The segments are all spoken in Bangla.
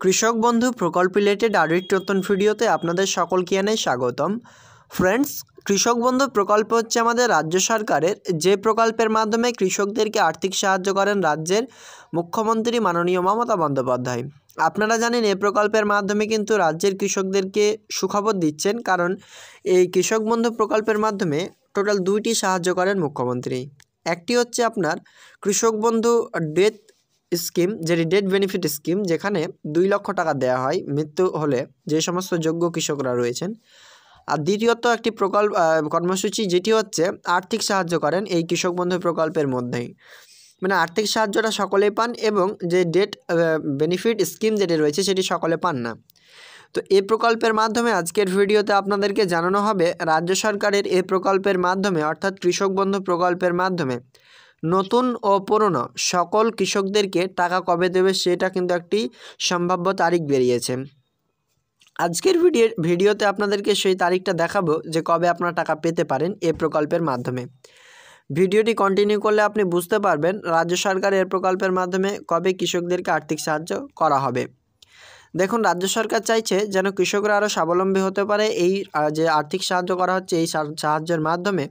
কৃষক বন্ধু প্রকল্প রিলেটেড আরেকটি নতুন ভিডিওতে আপনাদের সকলকে জানাই স্বাগতম। ফ্রেন্ডস কৃষক বন্ধু প্রকল্প হচ্ছে আমাদের রাজ্য সরকারের যে প্রকল্পের মাধ্যমে কৃষকদেরকে আর্থিক সাহায্য করেন রাজ্যের মুখ্যমন্ত্রী মাননীয় মমতা বন্দ্যোপাধ্যায়। আপনারা জানেন এই প্রকল্পের মাধ্যমে কিন্তু রাজ্যের কৃষকদেরকে সুখবর দিচ্ছেন কারণ এই কৃষক বন্ধু প্রকল্পের মাধ্যমে টোটাল দুইটি সাহায্য করেন মুখ্যমন্ত্রী। একটি হচ্ছে আপনার কৃষক বন্ধু ডেথ স্কিম যেটি ডেট বেনিফিট স্কিম, যেখানে দুই লক্ষ টাকা দেওয়া হয় মৃত্যু হলে যে সমস্ত যোগ্য কৃষকরা রয়েছেন। আর দ্বিতীয়ত একটি প্রকল্প কর্মসূচি, যেটি হচ্ছে আর্থিক সাহায্য করেন এই কৃষক বন্ধু প্রকল্পের মধ্যেই। মানে আর্থিক সাহায্যটা সকলেই পান এবং যে ডেট বেনিফিট স্কিম যেটি রয়েছে সেটি সকলে পান না। তো এই প্রকল্পের মাধ্যমে আজকের ভিডিওতে আপনাদেরকে জানানো হবে, রাজ্য সরকারের এই প্রকল্পের মাধ্যমে, অর্থাৎ কৃষক বন্ধু প্রকল্পের মাধ্যমে নতুন ও পুরনো সকল কৃষকদেরকে টাকা কবে দেবে সেটা কিন্তু একটি সম্ভাব্য তারিখ বেরিয়েছে। আজকের ভিডিও ভিডিওতে আপনাদেরকে সেই তারিখটা দেখাবো যে কবে আপনারা টাকা পেতে পারেন এ প্রকল্পের মাধ্যমে। ভিডিওটি কন্টিনিউ করলে আপনি বুঝতে পারবেন রাজ্য সরকার এর প্রকল্পের মাধ্যমে কবে কৃষকদেরকে আর্থিক সাহায্য করা হবে। দেখুন, রাজ্য সরকার চাইছে যেন কৃষকরা আরও স্বাবলম্বী হতে পারে এই, যে আর্থিক সাহায্য করা হচ্ছে এই সাহায্যের মাধ্যমে।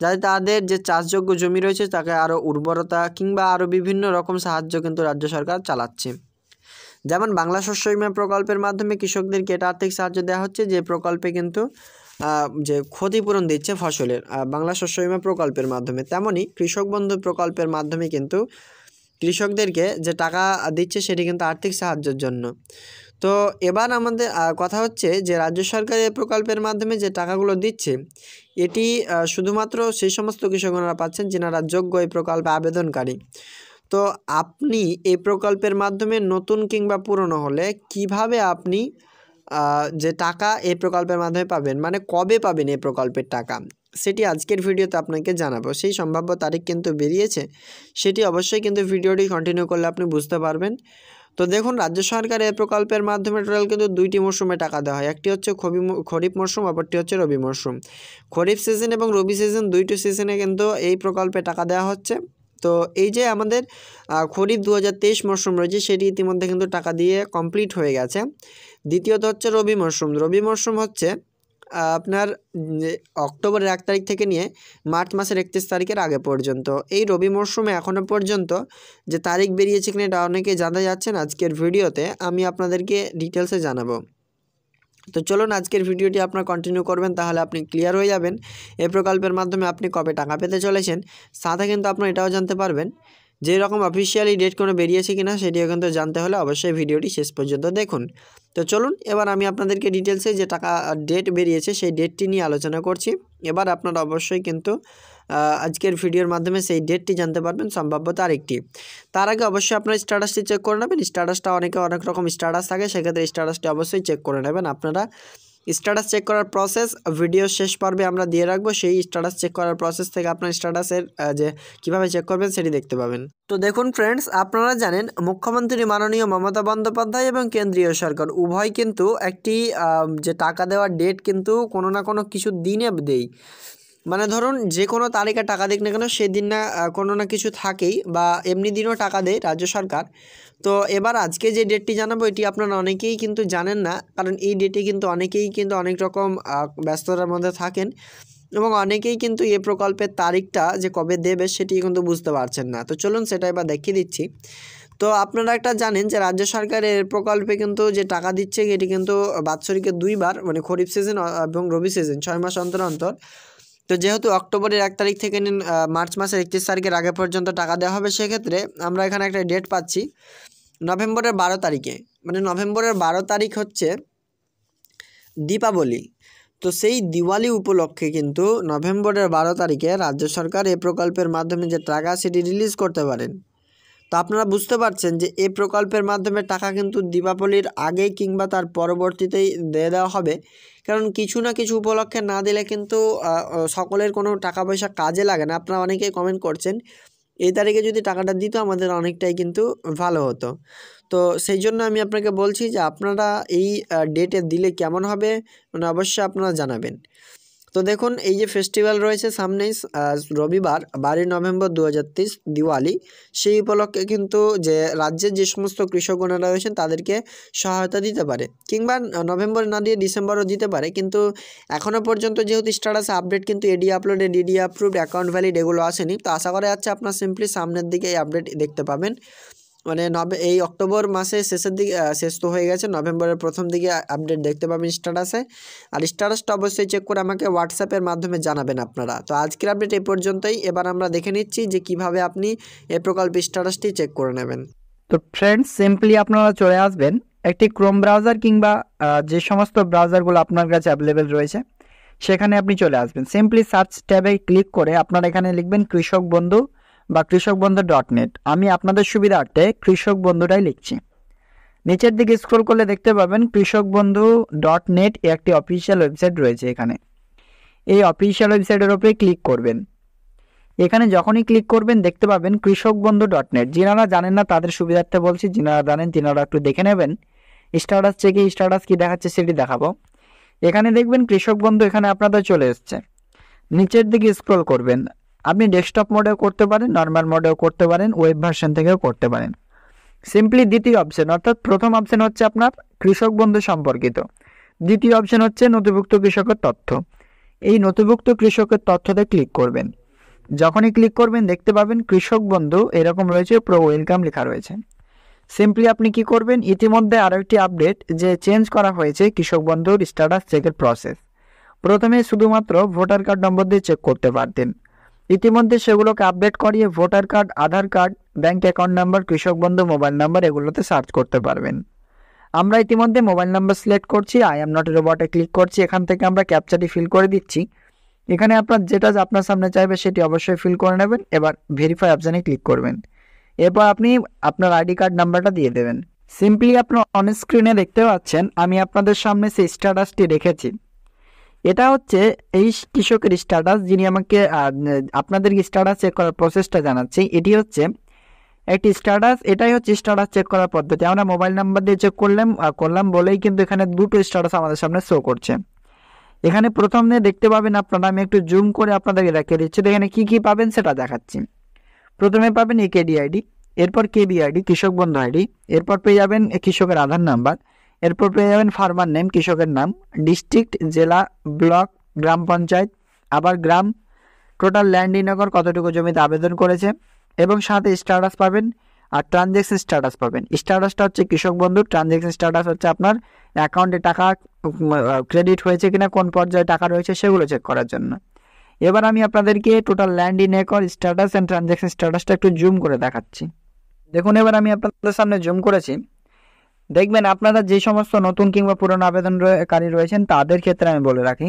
যাতে তাদের যে চাষযোগ্য জমি রয়েছে তাকে আরও উর্বরতা কিংবা আরও বিভিন্ন রকম সাহায্য কিন্তু রাজ্য সরকার চালাচ্ছে। যেমন বাংলা শস্য বিমা প্রকল্পের মাধ্যমে কৃষকদেরকে এটা আর্থিক সাহায্য দেওয়া হচ্ছে। যে প্রকল্পে কিন্তু যে ক্ষতিপূরণ দিচ্ছে ফসলের বাংলা শস্য বিমা প্রকল্পের মাধ্যমে। তেমনই কৃষক বন্ধু প্রকল্পের মাধ্যমে কিন্তু কৃষকদেরকে যে টাকা দিচ্ছে সেটি কিন্তু আর্থিক সাহায্যের জন্য। তো এবার আমাদের কথা হচ্ছে যে রাজ্য সরকার এই প্রকল্পের মাধ্যমে যে টাকাগুলো দিচ্ছে, এটি শুধুমাত্র সেই সমস্ত কৃষকরা পাচ্ছেন যেনারা যোগ্য এই প্রকল্পে আবেদনকারী। তো আপনি এই প্রকল্পের মাধ্যমে নতুন কিংবা পুরনো হলে কীভাবে আপনি যে টাকা এই প্রকল্পের মাধ্যমে পাবেন মানে কবে পাবেন এই প্রকল্পের টাকা, সেটি আজকের ভিডিওতে আপনাকে জানাব। সেই সম্ভাব্য তারিখ কিন্তু বেরিয়েছে, সেটি অবশ্যই কিন্তু ভিডিওটি কন্টিনিউ করলে আপনি বুঝতে পারবেন। তো দেখুন, রাজ্য সরকার এই প্রকল্পের মাধ্যমে টোটাল কিন্তু দুইটি মরশুমে টাকা দেওয়া হয়। একটি হচ্ছে খবি খরিফ মরশুম অপরটি হচ্ছে রবি মরশুম। খরিফ সিজন এবং রবি সিজন দুইটি সিজনে কিন্তু এই প্রকল্পে টাকা দেওয়া হচ্ছে। তো এই যে আমাদের খরিফ দু হাজার তেইশ মরশুম রয়েছে, সেটি ইতিমধ্যে কিন্তু টাকা দিয়ে কমপ্লিট হয়ে গেছে। দ্বিতীয়ত হচ্ছে রবি মরশুম। রবি মরশুম হচ্ছে আপনার অক্টোবরের এক তারিখ থেকে নিয়ে মার্চ মাসের একত্রিশ তারিখের আগে পর্যন্ত। এই রবি মরশুমে এখনও পর্যন্ত যে তারিখ বেরিয়েছে কিনা এটা অনেকে জানতে যাচ্ছেন আজকের ভিডিওতে, আমি আপনাদেরকে ডিটেলসে জানাব। তো চলুন আজকের ভিডিওটি আপনার কন্টিনিউ করবেন, তাহলে আপনি ক্লিয়ার হয়ে যাবেন। এই প্রকল্পের মাধ্যমে আপনি কবে টাকা পেতে চলেছেন, সাথে কিন্তু আপনার এটাও জানতে পারবেন। যে রকম অফিসিয়ালি ডেট কোনো বেরিয়েছে কিনা সেটিও কিন্তু জানতে হলে অবশ্যই ভিডিওটি শেষ পর্যন্ত দেখুন। তো চলুন, এবার আমি আপনাদেরকে ডিটেলসে যে টাকা ডেট বেরিয়েছে সেই ডেটটি নিয়ে আলোচনা করছি। এবার আপনারা অবশ্যই কিন্তু আজকের ভিডিওর মাধ্যমে সেই ডেটটি জানতে পারবেন সম্ভাব্য তারিখটি তার আগে অবশ্যই আপনার স্ট্যাটাসটি চেক করে নেবেন। স্ট্যাটাসটা অনেকে অনেক রকম স্ট্যাটাস থাকে, সেক্ষেত্রে স্ট্যাটাসটি অবশ্যই চেক করে নেবেন। আপনারা স্ট্যাটাস চেক করার প্রসেস ভিডিও শেষ পর্বে আমরা দিয়ে রাখব। সেই স্ট্যাটাস চেক করার প্রসেস থেকে আপনার স্ট্যাটাসের যে কীভাবে চেক করবেন সেটি দেখতে পাবেন। তো দেখুন ফ্রেন্ডস আপনারা জানেন মুখ্যমন্ত্রী মাননীয় মমতা বন্দ্যোপাধ্যায় এবং কেন্দ্রীয় সরকার উভয় কিন্তু একটি যে টাকা দেওয়ার ডেট কিন্তু কোনো না কোনো কিছু দিনে দেই। মানে ধরুন যে কোনো তারিখে টাকা দিক না কেন সেদিন না কোনো না কিছু থাকেই বা এমনি দিনও টাকা দেয় রাজ্য সরকার। তো এবার আজকে যে ডেটটি জানাব, এটি আপনারা অনেকেই কিন্তু জানেন না, কারণ এই ডেটে কিন্তু অনেকেই কিন্তু অনেক রকম ব্যস্ততার মধ্যে থাকেন এবং অনেকেই কিন্তু এ প্রকল্পের তারিখটা যে কবে দেবে সেটি কিন্তু বুঝতে পারছেন না। তো চলুন সেটা এবার দেখিয়ে দিচ্ছি। তো আপনারা একটা জানেন যে রাজ্য সরকারের প্রকল্পে কিন্তু যে টাকা দিচ্ছে, এটি কিন্তু বাৎসরিকে দুইবার মানে খরিফ সিজন এবং রবি সিজন ছয় মাস অন্তর অন্তর। তো যেহেতু অক্টোবরের এক তারিখ থেকে মার্চ মাসের একত্রিশ তারিখের আগে পর্যন্ত টাকা দেওয়া হবে, সেক্ষেত্রে আমরা এখানে একটা ডেট পাচ্ছি। নভেম্বরের বারো তারিখে মানে নভেম্বরের বারো তারিখ হচ্ছে দীপাবলি। তো সেই দিওয়ালি উপলক্ষে কিন্তু নভেম্বরের বারো তারিখে রাজ্য সরকার এ প্রকল্পের মাধ্যমে যে টাকা সেটি রিলিজ করতে পারেন। তো আপনারা বুঝতে পারছেন যে এই প্রকল্পের মাধ্যমে টাকা কিন্তু দীপাবলির আগে কিংবা তার পরবর্তীতেই দিয়ে দেওয়া হবে। কারণ কিছু না কিছু উপলক্ষে না দিলে কিন্তু সকলের কোনো টাকা পয়সা কাজে লাগে না। আপনারা অনেকেই কমেন্ট করছেন, এই তারিখে যদি টাকাটা দিত আমাদের অনেকটাই কিন্তু ভালো হতো। তো সেই জন্য আমি আপনাকে বলছি যে আপনারা এই ডেটে দিলে কেমন হবে মানে অবশ্যই আপনারা জানাবেন। তো দেখুন, এই যে ফেস্টিভ্যাল রয়েছে সামনেই রবিবার, বারোই নভেম্বর দু হাজার তেইশ দিওয়ালি, সেই উপলক্ষে কিন্তু যে রাজ্যের যে সমস্ত কৃষকগণেরা রয়েছেন, তাদেরকে সহায়তা দিতে পারে। কিংবা নভেম্বর না দিয়ে ডিসেম্বরও দিতে পারে, কিন্তু এখনও পর্যন্ত যেহেতু স্ট্যাটাস আপডেট কিন্তু এডি আপলোডে ডিডি অ্যাপ্রুভড অ্যাকাউন্ট ভ্যালিড এগুলো আসেনি, তো আশা করা যাচ্ছে আপনার সিম্পলি সামনের দিকে এই আপডেট দেখতে পাবেন। মানে নভে এই অক্টোবর মাসে শেষের দিকে শেষ তো হয়ে গেছে। নভেম্বরের প্রথম দিকে আপডেট দেখতে পাবেন স্ট্যাটাসে আর স্ট্যাটাসটা অবশ্যই চেক করে আমাকে হোয়াটসঅ্যাপের মাধ্যমে জানাবেন আপনারা। তো আজকের আপডেট এই পর্যন্তই। এবার আমরা দেখে নিচ্ছি যে কীভাবে আপনি এই প্রকল্পের স্ট্যাটাসটি চেক করে নেবেন। তো ফ্রেন্ডস সিম্পলি আপনারা চলে আসবেন একটি ক্রোম ব্রাউজার কিংবা যে সমস্ত ব্রাউজারগুলো আপনার কাছে অ্যাভেলেবেল রয়েছে, সেখানে আপনি চলে আসবেন। সিম্পলি সার্চ ট্যাবে ক্লিক করে আপনারা এখানে লিখবেন কৃষক বন্ধু বা কৃষক বন্ধু ডট নেট আমি আপনাদের সুবিধার্থে কৃষক বন্ধুটাই লিখছি। নিচের দিকে স্ক্রল করলে দেখতে পাবেন কৃষক বন্ধু ডট নেট একটি অফিসিয়াল ওয়েবসাইট রয়েছে এখানে। এই অফিসিয়াল ওয়েবসাইটের ওপরে ক্লিক করবেন। এখানে যখনই ক্লিক করবেন দেখতে পাবেন কৃষক বন্ধু ডট নেট যিনারা জানেন না তাদের সুবিধার্থে বলছি, যিনারা জানেন তিনারা একটু দেখে নেবেন। স্ট্যাটাস চেকে স্ট্যাটাস কী দেখাচ্ছে সেটি দেখাবো। এখানে দেখবেন কৃষক বন্ধু এখানে আপনাদের চলে এসছে। নিচের দিকে স্ক্রল করবেন। আপনি ডেস্কটপ মোডেও করতে পারেন নর্মাল মোডেও করতে পারেন ওয়েব ভার্সন থেকেও করতে পারেন। সিম্পলি দ্বিতীয় অপশন অর্থাৎ প্রথম অপশন হচ্ছে আপনার কৃষক বন্ধু সম্পর্কিত। দ্বিতীয় অপশন হচ্ছে নথিভুক্ত কৃষকের তথ্য। এই নথিভুক্ত কৃষকের তথ্যতে ক্লিক করবেন। যখনই ক্লিক করবেন, দেখতে পাবেন কৃষক বন্ধু এরকম রয়েছে প্রো ওয়েলকাম লেখা রয়েছে। সিম্পলি আপনি কি করবেন? ইতিমধ্যে আরও একটি আপডেট যে চেঞ্জ করা হয়েছে কৃষক বন্ধুর স্ট্যাটাস চেকের প্রসেস প্রথমে শুধুমাত্র ভোটার কার্ড নম্বর দিয়ে চেক করতে পারতেন। ইতিমধ্যে সেগুলোকে আপডেট করিয়ে voter card, Aadhaar card bank account number Krishak Bandhu mobile number এগুলোতে সার্চ করতে পারবেন। আমরা ইতিমধ্যে মোবাইল নাম্বার সিলেক্ট করছি আই এম নট রোবটে ক্লিক করছি, এখান থেকে আমরা ক্যাপচারটি ফিল করে দিচ্ছি। এখানে আপনার যেটা আপনার সামনে চাইবে সেটি অবশ্যই ফিল করে নেবেন, এবার ভেরিফাই অপশানে ক্লিক করবেন। এরপর আপনি আপনার আইডি কার্ড নাম্বারটা দিয়ে দেবেন। সিম্পলি আপনার অন স্ক্রিনে দেখতে পাচ্ছেন, আমি আপনাদের সামনে সেই স্ট্যাটাসটি রেখেছি। এটা হচ্ছে এই কৃষকের স্ট্যাটাস যিনি আমাকে আপনাদের স্ট্যাটাস চেক করার প্রসেসটা জানাচ্ছি, এটি হচ্ছে একটি স্ট্যাটাস এটাই হচ্ছে স্ট্যাটাস চেক করার পদ্ধতি। আমরা মোবাইল নাম্বার দিয়ে চেক করলাম করলাম বলেই কিন্তু এখানে দুটো স্ট্যাটাস আমাদের সামনে শো করছে। এখানে প্রথমে দেখতে পাবেন আপনারা, আমি একটু জুম করে আপনাদেরকে দেখিয়ে দিচ্ছি, তো এখানে কী কী পাবেন সেটা দেখাচ্ছি। প্রথমে পাবেন একেডি আইডি এরপর কেবি আইডি কৃষক বন্ধু আইডি এরপর পেয়ে যাবেন কৃষকের আধার নাম্বার এরপর পেয়ে যাবেন ফার্মার নেম কৃষকের নাম ডিস্ট্রিক্ট জেলা ব্লক গ্রাম পঞ্চায়েত, আবার গ্রাম টোটাল ল্যান্ড ইনকর কতটুকু জমিতে আবেদন করেছে, এবং সাথে স্ট্যাটাস পাবেন, আর ট্রানজ্যাকশন স্ট্যাটাস পাবেন। স্ট্যাটাসটা হচ্ছে কৃষক বন্ধু ট্রানজ্যাকশন স্ট্যাটাস হচ্ছে আপনার অ্যাকাউন্টে টাকা ক্রেডিট হয়েছে কিনা, কোন পর্যায়ে টাকা রয়েছে সেগুলো চেক করার জন্য। এবার আমি আপনাদেরকে total land in acre status and transaction স্ট্যাটাসটা একটু জুম করে দেখাচ্ছি। দেখুন, এবার আমি আপনাদের সামনে জুম করেছি। দেখবেন আপনারা যে সমস্ত নতুন কিংবা পুরনো আবেদনকারী রয়েছেন, তাদের ক্ষেত্রে আমি বলে রাখি।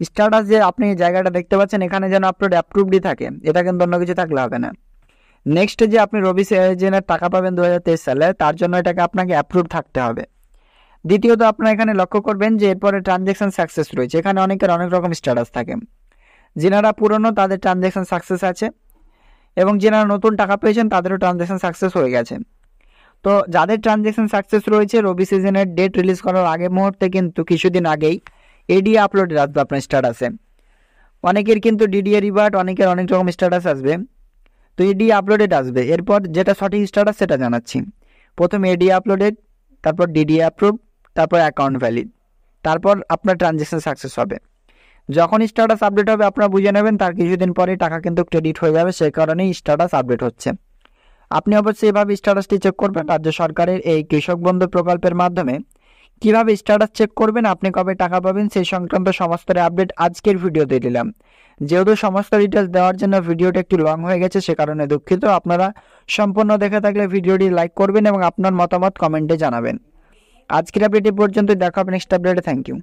স্ট্যাটাস যে আপনি জায়গাটা দেখতে পাচ্ছেন, এখানে যেন আপলোড অ্যাপ্রুভডই থাকে, এটা কিন্তু অন্য কিছু থাকলে হবে না। নেক্সট যে আপনি রবি সেজনের টাকা পাবেন দু হাজার তেইশ সালে, তার জন্য এটাকে আপনাকে অ্যাপ্রুভ থাকতে হবে। দ্বিতীয়ত আপনারা এখানে লক্ষ্য করবেন যে এরপরে ট্রানজ্যাকশন সাকসেস রয়েছে, এখানে অনেকের অনেক রকম স্ট্যাটাস থাকে। যেনারা পুরনো, তাদের ট্রানজ্যাকশন সাকসেস আছে, এবং যিনারা নতুন টাকা পেয়েছেন, তাদেরও ট্রানজ্যাকশন সাকসেস হয়ে গেছে। তো যাদের ট্রানজ্যাকশন সাকসেস রয়েছে, রবি সিজনের ডেট রিলিজ করার আগে মুহূর্তে কিন্তু কিছুদিন আগেই এডি আপলোডে আসবে আপনার স্ট্যাটাসে অনেকের কিন্তু ডিডিএ রিভার্ট অনেকের অনেক রকম স্ট্যাটাস আসবে। তো এডি আপলোডেড আসবে। এরপর যেটা সঠিক স্ট্যাটাস সেটা জানাচ্ছি। প্রথম এডি আপলোডেড তারপর ডিডি অ্যাপ্রুভ তারপর অ্যাকাউন্ট ভ্যালিড তারপর আপনার ট্রানজ্যাকশন সাকসেস হবে। যখন স্ট্যাটাস আপডেট হবে, আপনারা বুঝে নেবেন, তার কিছুদিন পরে টাকা কিন্তু ক্রেডিট হয়ে যাবে, সেই কারণেই স্ট্যাটাস আপডেট হচ্ছে। আপনি অবশ্যই এভাবে স্ট্যাটাসটি চেক করবেন রাজ্য সরকারের এই কৃষক বন্ধু প্রকল্পের মাধ্যমে। কীভাবে স্ট্যাটাস চেক করবেন, আপনি কবে টাকা পাবেন, সেই সংক্রান্ত সমস্ত আপডেট আজকের ভিডিওতে দিলাম। যেহেতু সমস্ত ডিটেলস দেওয়ার জন্য ভিডিওটা একটু লং হয়ে গেছে, সে কারণে দুঃখিত। আপনারা সম্পূর্ণ দেখে থাকলে ভিডিওটি লাইক করবেন এবং আপনার মতামত কমেন্টে জানাবেন। আজকের আপডেট পর্যন্ত দেখা হবে নেক্সট আপডেটে থ্যাংক ইউ